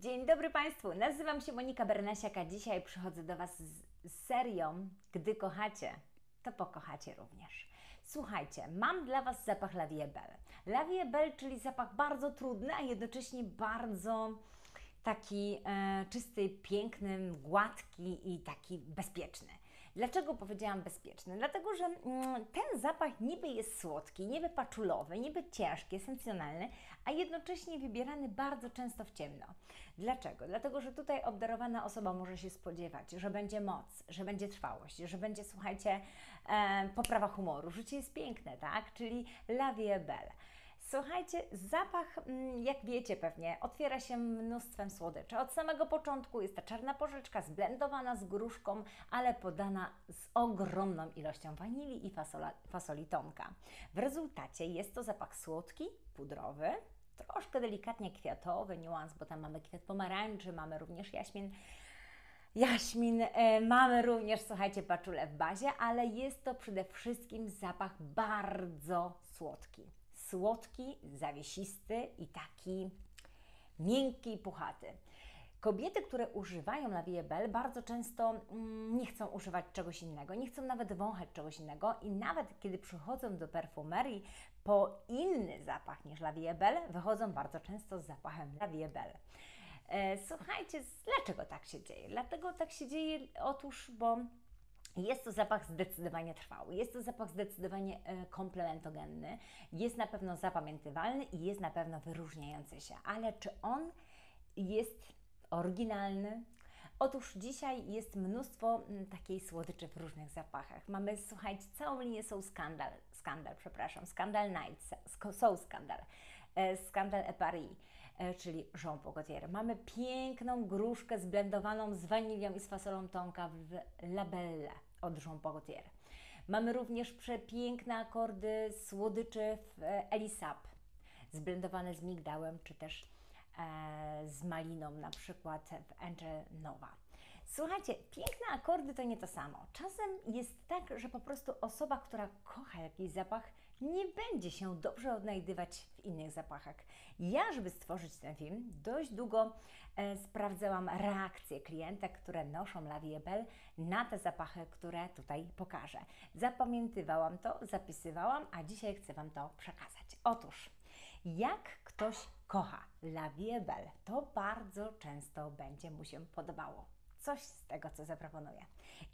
Dzień dobry Państwu, nazywam się Monika Bernasiak, a dzisiaj przychodzę do Was z serią Gdy kochacie, to pokochacie również. Słuchajcie, mam dla Was zapach La Vie Belle. La Vie Belle, czyli zapach bardzo trudny, a jednocześnie bardzo taki e, czysty, piękny, gładki i taki bezpieczny. Dlaczego powiedziałam bezpieczny? Dlatego, że mm, ten zapach niby jest słodki, niby paczulowy, niby ciężki, esencjonalny, a jednocześnie wybierany bardzo często w ciemno. Dlaczego? Dlatego, że tutaj obdarowana osoba może się spodziewać, że będzie moc, że będzie trwałość, że będzie, słuchajcie, e, poprawa humoru. Życie jest piękne, tak? Czyli la. Słuchajcie, zapach, mm, jak wiecie pewnie, otwiera się mnóstwem słodyczy. Od samego początku jest ta czarna porzeczka zblendowana z gruszką, ale podana z ogromną ilością wanilii i fasola, fasoli tonka. W rezultacie jest to zapach słodki, pudrowy, troszkę delikatnie kwiatowy niuans, bo tam mamy kwiat pomarańczy, mamy również jaśmin jaśmin, e, mamy również, słuchajcie, paczulę w bazie, ale jest to przede wszystkim zapach bardzo słodki słodki, zawiesisty i taki miękki i puchaty. Kobiety, które używają La Vie Belle, bardzo często mm, nie chcą używać czegoś innego, nie chcą nawet wąchać czegoś innego i nawet kiedy przychodzą do perfumerii po inny zapach niż La Vie Belle, wychodzą bardzo często z zapachem La Vie Belle. E, słuchajcie, dlaczego tak się dzieje? Dlatego tak się dzieje, otóż, bo jest to zapach zdecydowanie trwały, jest to zapach zdecydowanie e, komplementogenny, jest na pewno zapamiętywalny i jest na pewno wyróżniający się. Ale czy on jest oryginalny? Otóż dzisiaj jest mnóstwo mm, takiej słodyczy w różnych zapachach. Mamy, słuchajcie, całą linię Soul Scandal, Scandal, przepraszam, Scandal Night, Soul Scandal, e, Scandal e Paris, e, czyli Jean Pogotier. Mamy piękną gruszkę zblendowaną z wanilią i z fasolą tonka w Labelle od Jean Pogotier. Mamy również przepiękne akordy słodyczy w Elisab, zblendowane z migdałem, czy też E, z maliną, na przykład w Angel Nova. Słuchajcie, piękne akordy to nie to samo. Czasem jest tak, że po prostu osoba, która kocha jakiś zapach, nie będzie się dobrze odnajdywać w innych zapachach. Ja, żeby stworzyć ten film, dość długo e, sprawdzałam reakcje klientek, które noszą La Vie Belle na te zapachy, które tutaj pokażę. Zapamiętywałam to, zapisywałam, a dzisiaj chcę Wam to przekazać. Otóż, jak ktoś kocha La Vie Belle, to bardzo często będzie mu się podobało. Coś z tego, co zaproponuję.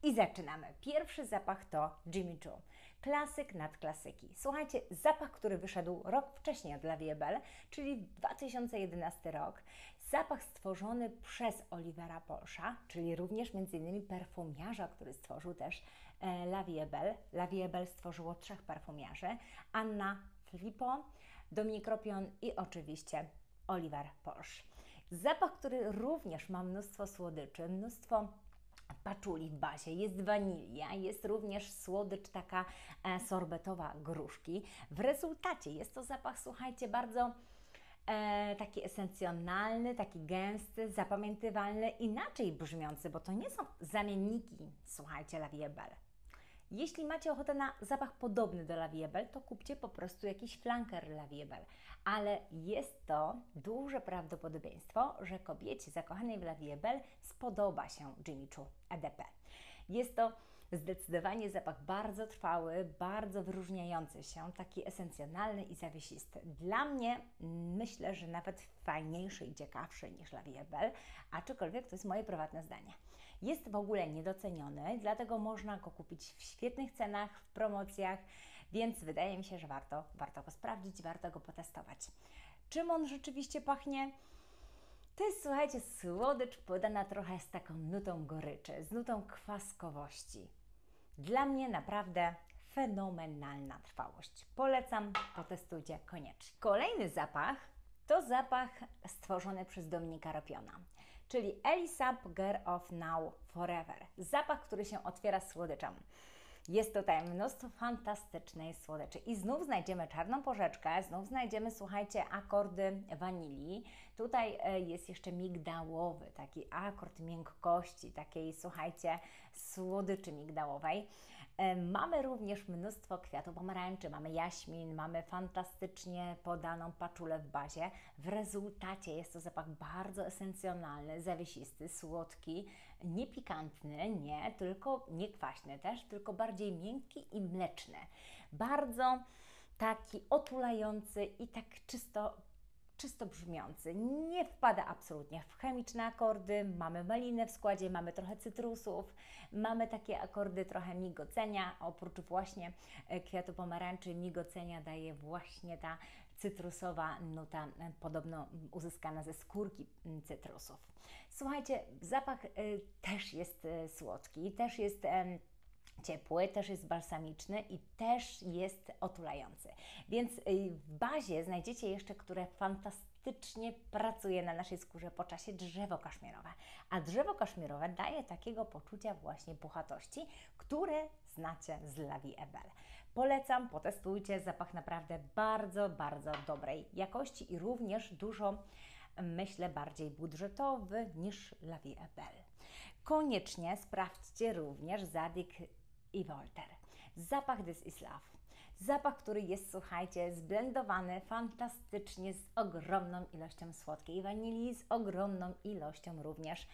I zaczynamy. Pierwszy zapach to Jimmy Choo. Klasyk nad klasyki. Słuchajcie, zapach, który wyszedł rok wcześniej od La Vie Belle, czyli 2011 rok. Zapach stworzony przez Olivera Polsza, czyli również m.in. perfumiarza, który stworzył też e, La Vie Belle. La Vie Belle stworzyło trzech perfumiarzy. Anna Filippo, Dominik Ropion i oczywiście Oliver Porsche. Zapach, który również ma mnóstwo słodyczy, mnóstwo paczuli w bazie, jest wanilia, jest również słodycz taka e, sorbetowa gruszki. W rezultacie jest to zapach, słuchajcie, bardzo e, taki esencjonalny, taki gęsty, zapamiętywalny, inaczej brzmiący, bo to nie są zamienniki, słuchajcie, La Vie Belle. Jeśli macie ochotę na zapach podobny do Laviebel, to kupcie po prostu jakiś flanker Laviebel. Ale jest to duże prawdopodobieństwo, że kobiecie zakochanej w Laviebel spodoba się Jimmy Choo EDP. Jest to zdecydowanie zapach bardzo trwały, bardzo wyróżniający się, taki esencjonalny i zawiesisty. Dla mnie myślę, że nawet fajniejszy i ciekawszy niż La Vie Belle, aczkolwiek to jest moje prywatne zdanie. Jest w ogóle niedoceniony, dlatego można go kupić w świetnych cenach, w promocjach, więc wydaje mi się, że warto, warto go sprawdzić, warto go potestować. Czym on rzeczywiście pachnie? To jest, słuchajcie, słodycz podana trochę z taką nutą goryczy, z nutą kwaskowości. Dla mnie naprawdę fenomenalna trwałość. Polecam, potestujcie koniecznie. Kolejny zapach to zapach stworzony przez Dominika Ropiona, czyli Elisab Girl of Now Forever. Zapach, który się otwiera słodyczem. Jest tutaj mnóstwo fantastycznej słodyczy. I znów znajdziemy czarną porzeczkę, znów znajdziemy, słuchajcie, akordy wanilii. Tutaj e, jest jeszcze migdałowy, taki akord miękkości, takiej, słuchajcie, słodyczy migdałowej. Mamy również mnóstwo kwiatów pomarańczy, mamy jaśmin, mamy fantastycznie podaną paczulę w bazie. W rezultacie jest to zapach bardzo esencjonalny, zawiesisty, słodki, niepikantny, nie, tylko nie kwaśny też, tylko bardziej miękki i mleczny. Bardzo taki otulający i tak czysto czysto brzmiący. Nie wpada absolutnie w chemiczne akordy. Mamy malinę w składzie, mamy trochę cytrusów, mamy takie akordy trochę migocenia. Oprócz właśnie e, kwiatu pomarańczy, migocenia daje właśnie ta cytrusowa nuta, e, podobno uzyskana ze skórki cytrusów. Słuchajcie, zapach y, też jest słodki, też jest. Ciepły, też jest balsamiczny i też jest otulający. Więc y, w bazie znajdziecie jeszcze, które fantastycznie pracuje na naszej skórze po czasie drzewo kaszmirowe. A drzewo kaszmirowe daje takiego poczucia właśnie puchatości, które znacie z Lavi Ebel. Polecam, potestujcie, zapach naprawdę bardzo, bardzo dobrej jakości i również dużo, myślę, bardziej budżetowy niż Lavi Ebel. Koniecznie sprawdźcie również Zadik i Volter. Zapach This is Love. Zapach, który jest, słuchajcie, zblendowany fantastycznie z ogromną ilością słodkiej wanilii, z ogromną ilością również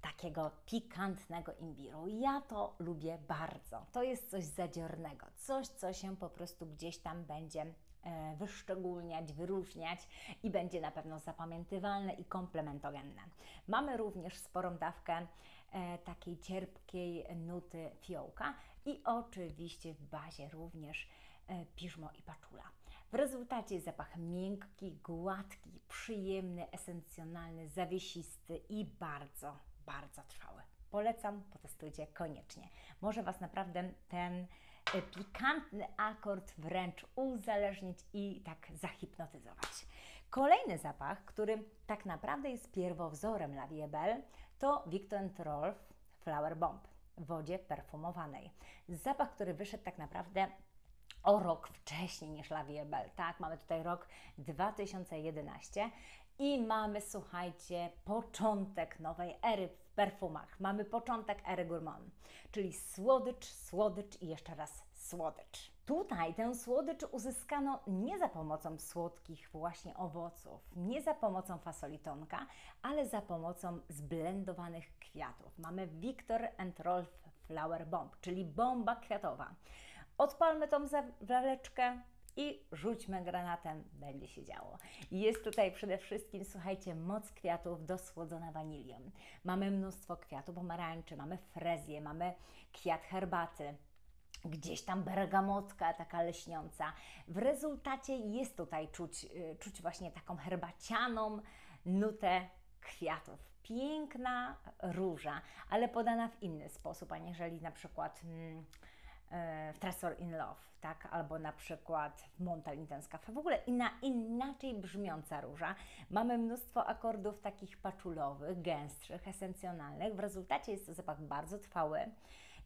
takiego pikantnego imbiru. Ja to lubię bardzo. To jest coś zadziornego, coś, co się po prostu gdzieś tam będzie e, wyszczególniać, wyróżniać i będzie na pewno zapamiętywalne i komplementogenne. Mamy również sporą dawkę takiej cierpkiej nuty fiołka i oczywiście w bazie również e, piżmo i paczula. W rezultacie zapach miękki, gładki, przyjemny, esencjonalny, zawiesisty i bardzo, bardzo trwały. Polecam, potestujcie koniecznie. Może Was naprawdę ten e, pikantny akord wręcz uzależnić i tak zahipnotyzować. Kolejny zapach, który tak naprawdę jest pierwowzorem La Vie Belle, to Victor Rolf Flower Bomb w wodzie perfumowanej. Zapach, który wyszedł tak naprawdę o rok wcześniej niż La Vie tak? Mamy tutaj rok 2011 i mamy, słuchajcie, początek nowej ery w perfumach. Mamy początek ery gourmand, czyli słodycz, słodycz i jeszcze raz słodycz. Tutaj tę słodycz uzyskano nie za pomocą słodkich właśnie owoców, nie za pomocą fasolitonka, ale za pomocą zblendowanych kwiatów. Mamy Victor and Rolf Flower Bomb, czyli bomba kwiatowa. Odpalmy tą zawaleczkę i rzućmy granatem, będzie się działo. Jest tutaj przede wszystkim, słuchajcie, moc kwiatów dosłodzona wanilią. Mamy mnóstwo kwiatów pomarańczy, mamy frezję, mamy kwiat herbaty, gdzieś tam bergamotka taka leśniąca. W rezultacie jest tutaj czuć, y, czuć właśnie taką herbacianą nutę kwiatów. Piękna róża, ale podana w inny sposób, aniżeli na przykład mm, e, w Tresor in Love, tak? Albo na przykład w Montal Intense Cafe. W ogóle inna, inaczej brzmiąca róża. Mamy mnóstwo akordów takich paczulowych, gęstszych, esencjonalnych. W rezultacie jest to zapach bardzo trwały.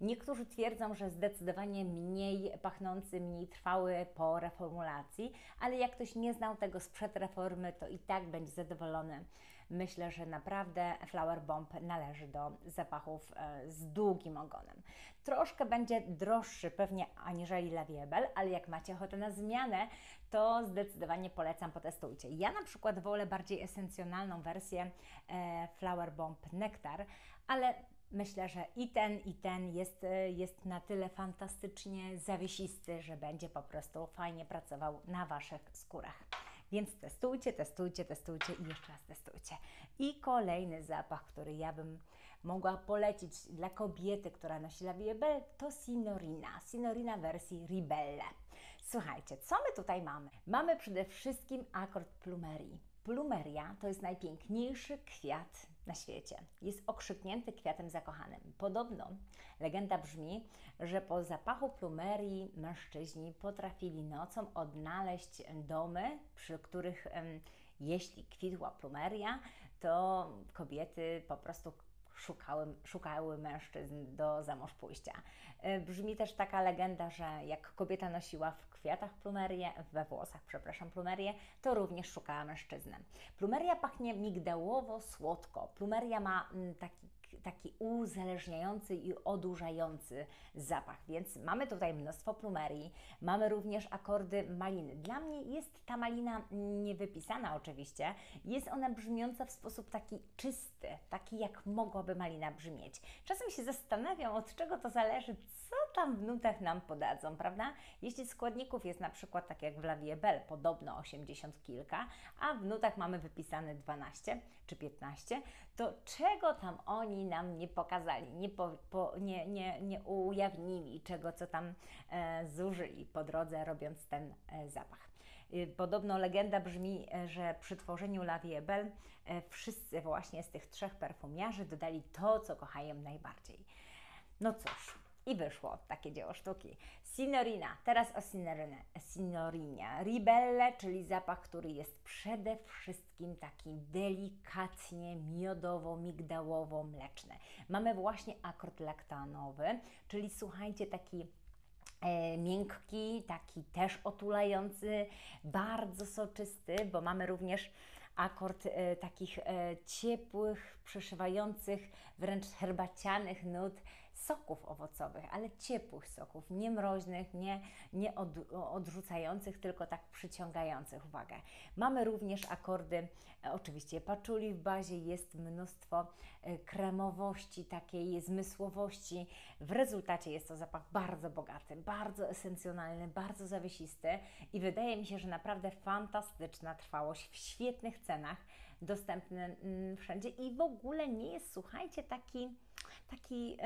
Niektórzy twierdzą, że zdecydowanie mniej pachnący, mniej trwały po reformulacji, ale jak ktoś nie znał tego sprzed reformy, to i tak będzie zadowolony. Myślę, że naprawdę Flower Bomb należy do zapachów e, z długim ogonem. Troszkę będzie droższy pewnie aniżeli La Vie Belle, ale jak macie ochotę na zmianę, to zdecydowanie polecam, potestujcie. Ja na przykład wolę bardziej esencjonalną wersję e, Flower Bomb Nectar, ale Myślę, że i ten, i ten jest, e, jest na tyle fantastycznie zawiesisty, że będzie po prostu fajnie pracował na Waszych skórach. Więc testujcie, testujcie, testujcie i jeszcze raz testujcie. I kolejny zapach, który ja bym mogła polecić dla kobiety, która nosi La Vie Belle, to Signorina. Signorina wersji Ribelle. Słuchajcie, co my tutaj mamy? Mamy przede wszystkim akord plumerii. Plumeria to jest najpiękniejszy kwiat na świecie. Jest okrzyknięty kwiatem zakochanym. Podobno legenda brzmi, że po zapachu plumerii mężczyźni potrafili nocą odnaleźć domy, przy których jeśli kwitła plumeria, to kobiety po prostu szukały, szukały mężczyzn do zamąż pójścia. E, Brzmi też taka legenda, że jak kobieta nosiła w kwiatach plumerię, we włosach, przepraszam, plumerię, to również szukała mężczyznę. Plumeria pachnie migdałowo-słodko. Plumeria ma mm, taki taki uzależniający i odurzający zapach. Więc mamy tutaj mnóstwo plumerii, mamy również akordy maliny. Dla mnie jest ta malina niewypisana oczywiście, jest ona brzmiąca w sposób taki czysty, taki jak mogłaby malina brzmieć. Czasem się zastanawiam, od czego to zależy, co tam w nutach nam podadzą, prawda? Jeśli składników jest na przykład tak jak w Lavie Bell, podobno 80 kilka, a w nutach mamy wypisane 12 czy 15, to czego tam oni nam nie pokazali, nie, po, po, nie, nie, nie ujawnili, czego co tam e, zużyli po drodze, robiąc ten e, zapach. Y, Podobno legenda brzmi, e, że przy tworzeniu La Vie Belle e, wszyscy właśnie z tych trzech perfumiarzy dodali to, co kochają najbardziej. No cóż, i wyszło takie dzieło sztuki. Signorina, teraz o. Signorinie. Ribelle, czyli zapach, który jest przede wszystkim taki delikatnie miodowo-migdałowo-mleczny. Mamy właśnie akord laktanowy, czyli słuchajcie, taki e, miękki, taki też otulający, bardzo soczysty, bo mamy również akord e, takich e, ciepłych, przeszywających, wręcz herbacianych nut soków owocowych, ale ciepłych soków, nie mroźnych, nie, nie od, odrzucających, tylko tak przyciągających uwagę. Mamy również akordy, e, oczywiście paczuli w bazie, jest mnóstwo e, kremowości, takiej zmysłowości. W rezultacie jest to zapach bardzo bogaty, bardzo esencjonalny, bardzo zawiesisty i wydaje mi się, że naprawdę fantastyczna trwałość w świetnych cenach, dostępny mm, wszędzie i w ogóle nie jest, słuchajcie, taki taki,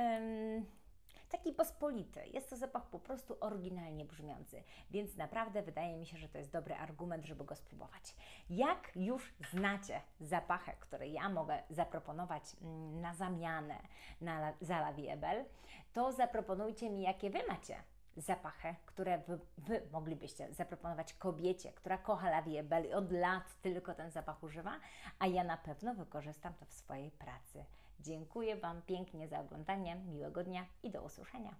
taki pospolity. Jest to zapach po prostu oryginalnie brzmiący, więc naprawdę wydaje mi się, że to jest dobry argument, żeby go spróbować. Jak już znacie zapachy, które ja mogę zaproponować mm, na zamianę na, la- za La Vie Belle, to zaproponujcie mi, jakie Wy macie zapachy, które wy, wy moglibyście zaproponować kobiecie, która kocha La Vie Belle i od lat tylko ten zapach używa, a ja na pewno wykorzystam to w swojej pracy. Dziękuję Wam pięknie za oglądanie, miłego dnia i do usłyszenia.